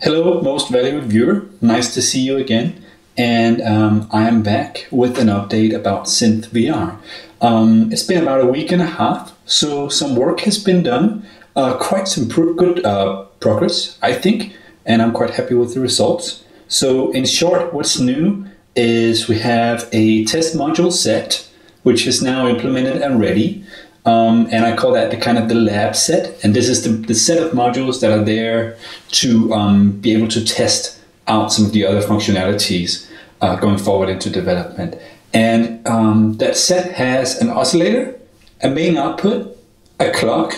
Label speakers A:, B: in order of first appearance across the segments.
A: Hello, most valued viewer. Nice to see you again. And um, I am back with an update about SynthVR. Um, it's been about a week and a half, so some work has been done. Uh, quite some good uh, progress, I think, and I'm quite happy with the results. So, in short, what's new is we have a test module set, which is now implemented and ready. Um, and I call that the kind of the lab set. And this is the, the set of modules that are there to um, be able to test out some of the other functionalities uh, going forward into development. And um, that set has an oscillator, a main output, a clock,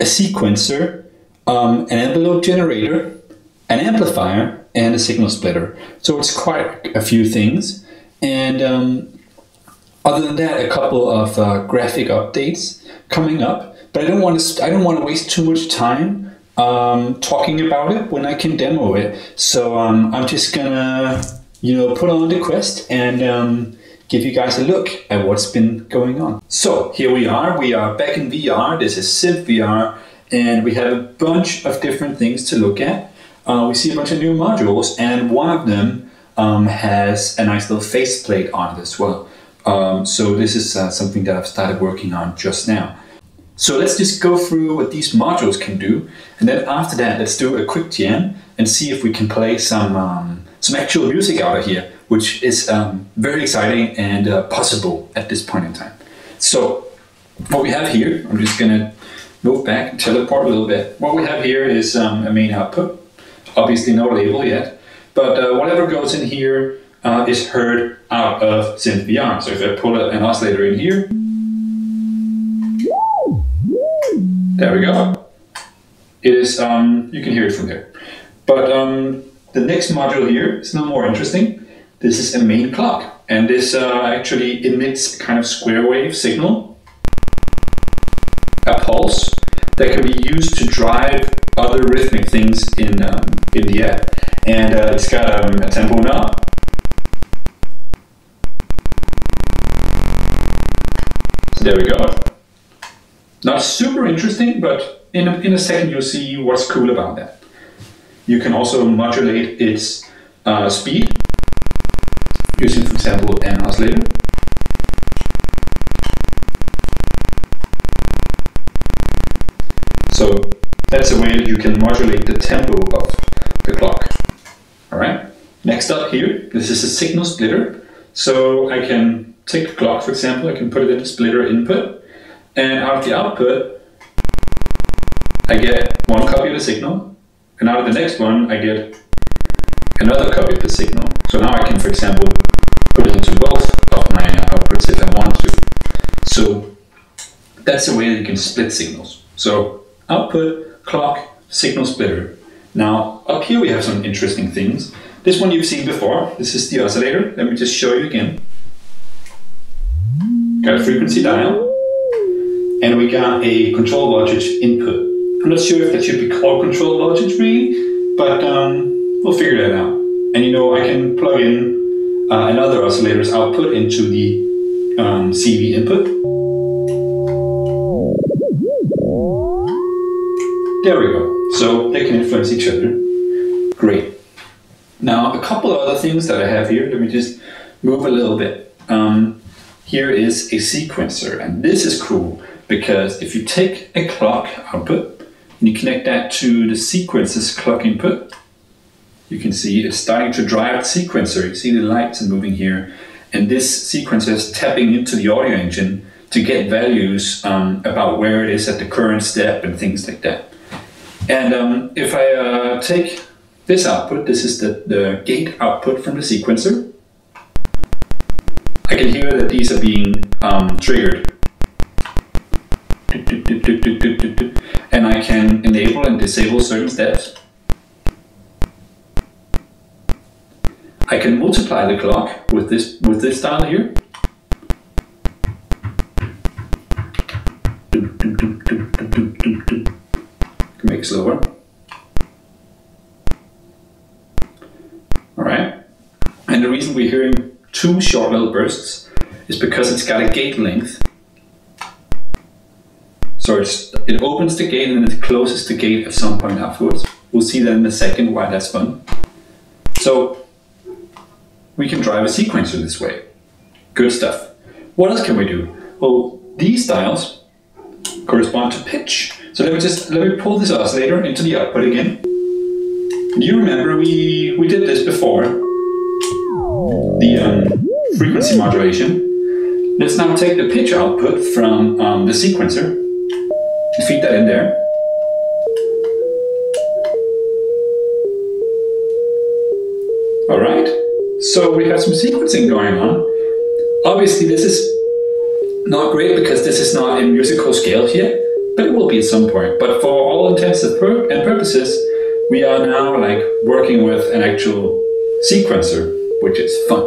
A: a sequencer, um, an envelope generator, an amplifier, and a signal splitter. So it's quite a few things. And um, other than that, a couple of uh, graphic updates coming up. But I don't want to. I don't want to waste too much time um, talking about it when I can demo it. So um, I'm just gonna, you know, put on the quest and um, give you guys a look at what's been going on. So here we are. We are back in VR. This is SynthVR, and we have a bunch of different things to look at. Uh, we see a bunch of new modules, and one of them um, has a nice little faceplate on it as well. Um, so this is uh, something that I've started working on just now. So let's just go through what these modules can do, and then after that, let's do a quick jam and see if we can play some um, some actual music out of here, which is um, very exciting and uh, possible at this point in time. So what we have here, I'm just gonna move back teleport a little bit. What we have here is um, a main output. Obviously no label yet, but uh, whatever goes in here uh, is heard out of SynthVR. So if I pull an oscillator in here, there we go. It is, um, you can hear it from there. But um, the next module here is no more interesting. This is a main clock, and this uh, actually emits a kind of square wave signal, a pulse that can be used to drive other rhythmic things in um, in the app. And uh, it's got um, a tempo knob, So there we go. Not super interesting, but in a, in a second you'll see what's cool about that. You can also modulate its uh, speed using, for example, an oscillator. So that's a way that you can modulate the tempo of the clock. All right. Next up here, this is a signal splitter. So I can take the clock, for example, I can put it in the splitter input, and out of the output, I get one copy of the signal, and out of the next one, I get another copy of the signal. So now I can, for example, put it into both of my outputs if I want to. So that's the way that you can split signals. So output, clock, signal splitter. Now up here we have some interesting things. This one you've seen before. This is the oscillator. Let me just show you again got a frequency dial, and we got a control voltage input. I'm not sure if that should be called control voltage really, but um, we'll figure that out. And you know, I can plug in uh, another oscillator's output into the um, CV input. There we go. So they can influence each other. Great. Now, a couple of other things that I have here. Let me just move a little bit. Um, here is a sequencer. And this is cool because if you take a clock output and you connect that to the sequencer's clock input, you can see it's starting to drive the sequencer. You see the lights are moving here. And this sequencer is tapping into the audio engine to get values um, about where it is at the current step and things like that. And um, if I uh, take this output, this is the, the gate output from the sequencer, I can hear that these are being um, triggered. And I can enable and disable certain steps. I can multiply the clock with this with this dial here. Make it slower. Alright. And the reason we're hearing two short little bursts is because it's got a gate length. So it opens the gate and it closes the gate at some point afterwards. We'll see that in a second why that's fun. So we can drive a sequencer this way. Good stuff. What else can we do? Well, these dials correspond to pitch. So let me just let me pull this oscillator into the output again. Do you remember we we did this before? The um, frequency modulation. Let's now take the pitch output from um, the sequencer feed that in there. All right. So we have some sequencing going on. Obviously, this is not great because this is not in musical scale here, but it will be at some point. But for all intents and purposes, we are now like working with an actual sequencer, which is fun.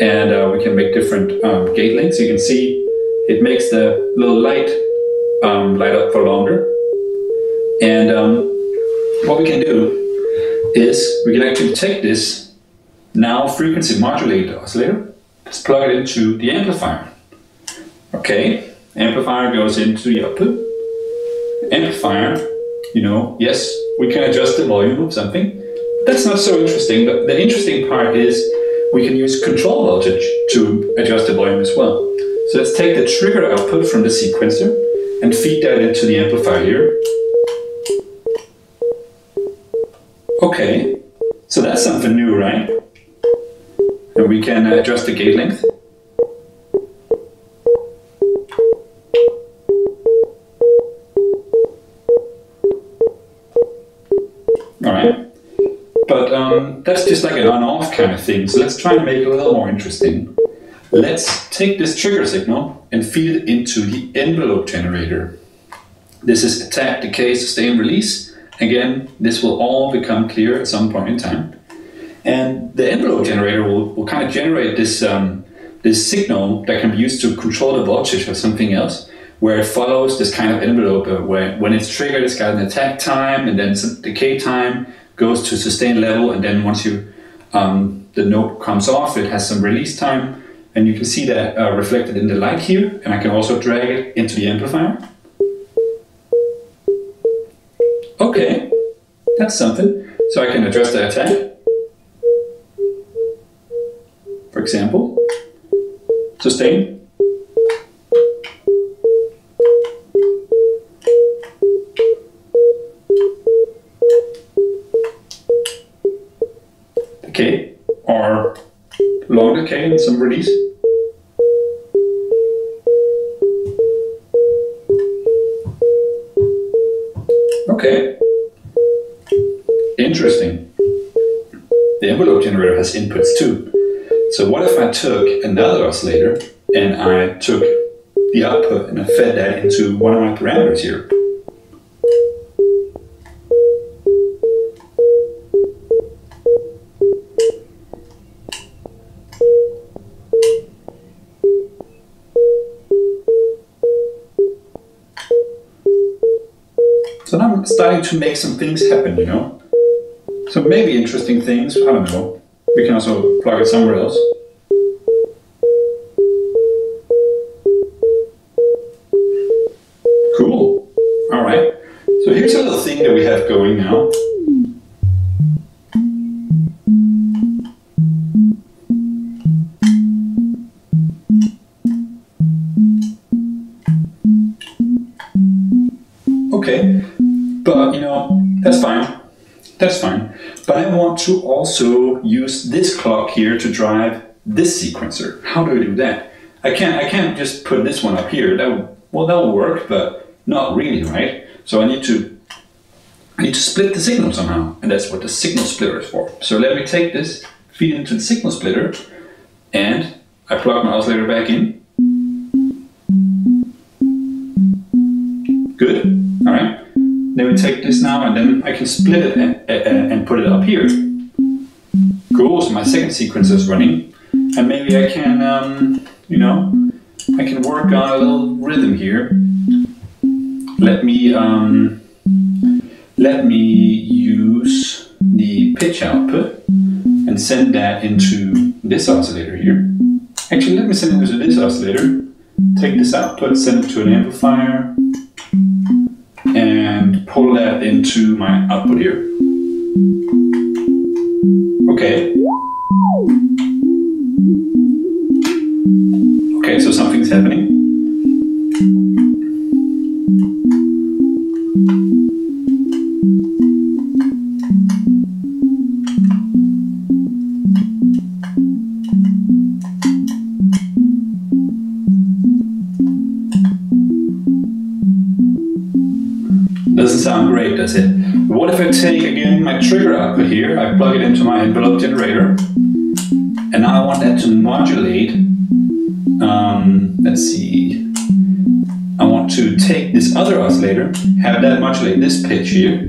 A: And uh, we can make different um, gate length. You can see it makes the little light um, light up for longer. And um, what we can do is we can actually take this now frequency modulated oscillator, just plug it into the amplifier. Okay, amplifier goes into the output. Amplifier, you know, yes, we can adjust the volume of something. That's not so interesting, but the interesting part is we can use control voltage to adjust the volume as well. So let's take the trigger output from the sequencer and feed that into the amplifier here. Okay, so that's something new, right? And we can adjust the gate length. Alright, but um, that's just like an on-off kind of thing. So let's try and make it a little more interesting. Let's take this trigger signal and feed it into the envelope generator. This is attack, decay, sustain, release. Again, this will all become clear at some point in time. And the envelope generator will, will kind of generate this, um, this signal that can be used to control the voltage of something else, where it follows this kind of envelope uh, where when it's triggered, it's got an attack time and then some decay time, goes to sustain level, and then once you um, the note comes off, it has some release time, and you can see that uh, reflected in the light here. And I can also drag it into the amplifier. Okay, that's something. So I can adjust the attack. For example, sustain. okay and some release. Has inputs too. So what if I took another oscillator and I took the output and I fed that into one of my parameters here? So now I'm starting to make some things happen, you know? So maybe interesting things, I don't know. We can also plug it somewhere else. To also use this clock here to drive this sequencer. How do I do that? I can't I can't just put this one up here. That well that will work, but not really, right? So I need to I need to split the signal somehow, and that's what the signal splitter is for. So let me take this, feed it into the signal splitter, and I plug my oscillator back in. Now and then I can split it and, and put it up here. Cool, so my second sequence is running. And maybe I can, um, you know, I can work on a little rhythm here. Let me, um, let me use the pitch output and send that into this oscillator here. Actually, let me send it into this oscillator. Take this output, send it to an amplifier, into my output here. Okay. Okay, so something's happening. Does it? What if I take again my trigger output here, I plug it into my envelope generator, and now I want that to modulate. Um, let's see. I want to take this other oscillator, have that modulate this pitch here.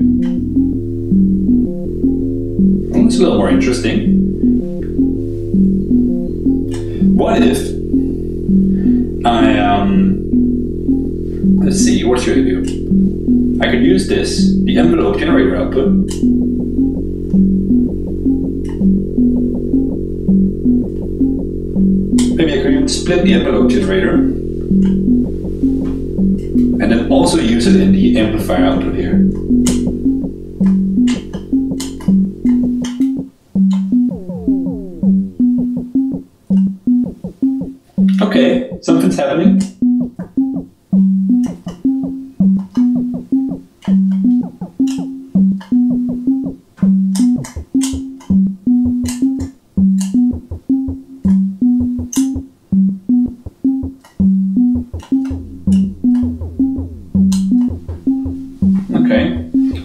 A: Well, it's a little more interesting. What if I um, let's see, what should I do? I could use this, the envelope generator output, maybe I could split the envelope generator and then also use it in the amplifier output here.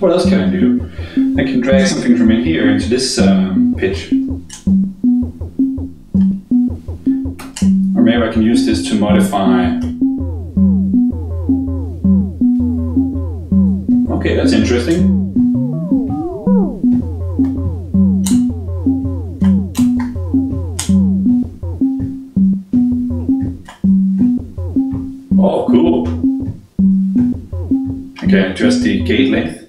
A: What else can I do? I can drag something from in here into this um, pitch. Or maybe I can use this to modify. Okay, that's interesting. Oh, cool. Okay, adjust the gate length.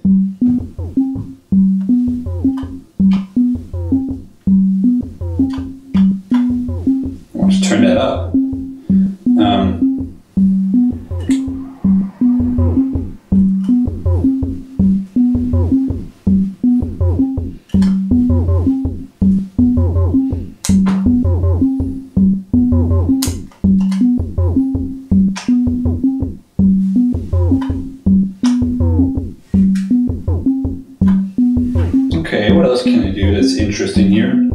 A: Else can I do that's interesting here?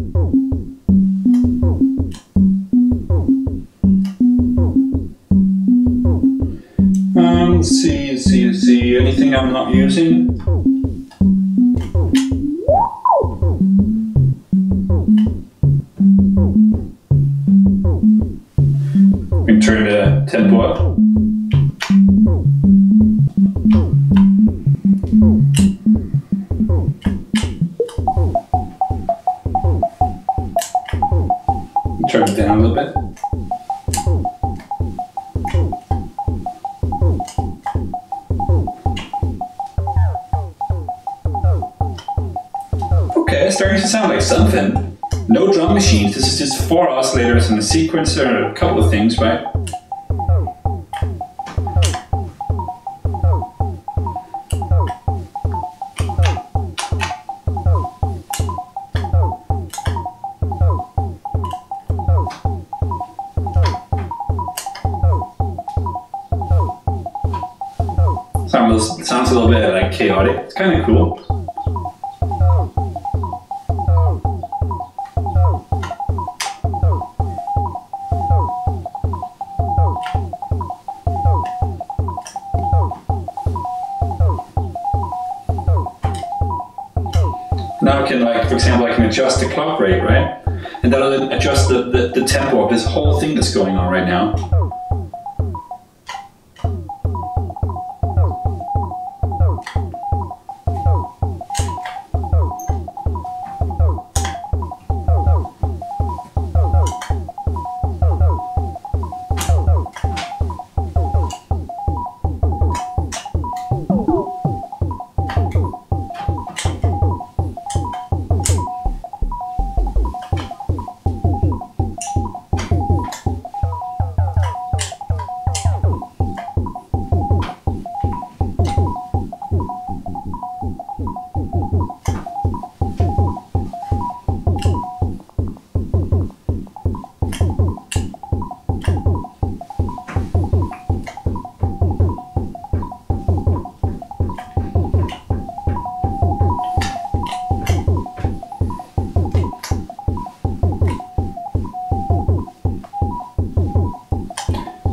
A: Down a little bit. Okay, it's starting to sound like something. No drum machines, this is just four oscillators and a sequencer and a couple of things, right? Sounds, sounds a little bit like chaotic. It's kind of cool. Now I can like, for example, I can adjust the clock rate, right? And that'll adjust the, the, the tempo of this whole thing that's going on right now.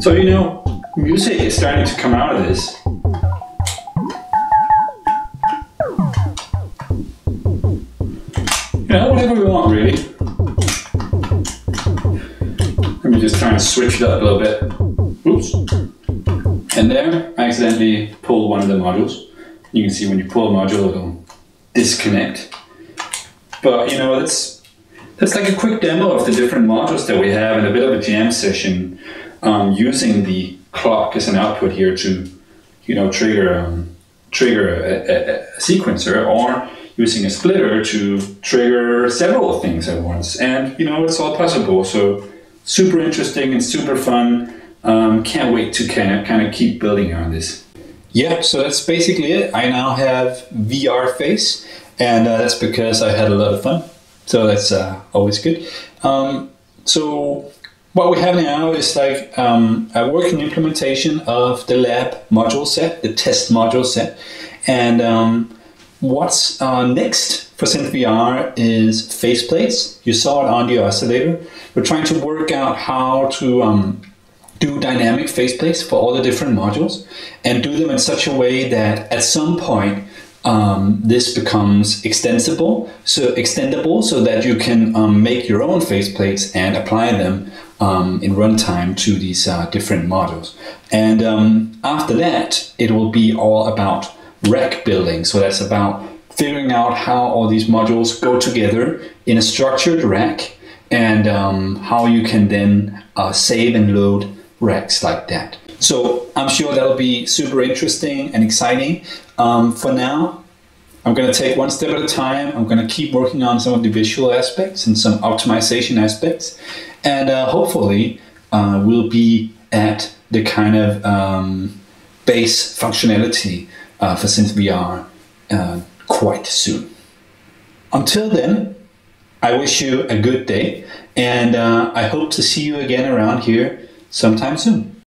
A: So, you know, music is starting to come out of this. You know, whatever we want, really. Let me just try and switch it up a little bit. Oops. And there, I accidentally pulled one of the modules. You can see when you pull a module, it'll disconnect. But, you know, that's, that's like a quick demo of the different modules that we have and a bit of a jam session um, using the clock as an output here to, you know, trigger um, trigger a, a, a, sequencer or using a splitter to trigger several things at once. And, you know, it's all possible. So super interesting and super fun. Um, can't wait to kind of, kind of keep building on this. Yeah, so that's basically it. I now have VR face, and uh, that's because I had a lot of fun. So that's uh, always good. Um, so what we have now is like um, a working implementation of the lab module set, the test module set. And um, what's uh, next for SynthVR is faceplates. You saw it on the oscillator. We're trying to work out how to um, do dynamic faceplates for all the different modules and do them in such a way that at some point um, this becomes extensible, so extendable, so that you can um, make your own faceplates and apply them um, in runtime to these uh, different modules. And um, after that, it will be all about rack building. So that's about figuring out how all these modules go together in a structured rack and um, how you can then uh, save and load racks like that. So I'm sure that'll be super interesting and exciting. Um, for now, I'm going to take one step at a time. I'm going to keep working on some of the visual aspects and some optimization aspects. And uh, hopefully, uh, we'll be at the kind of um, base functionality uh, for SynthVR uh, quite soon. Until then, I wish you a good day and uh, I hope to see you again around here sometime soon.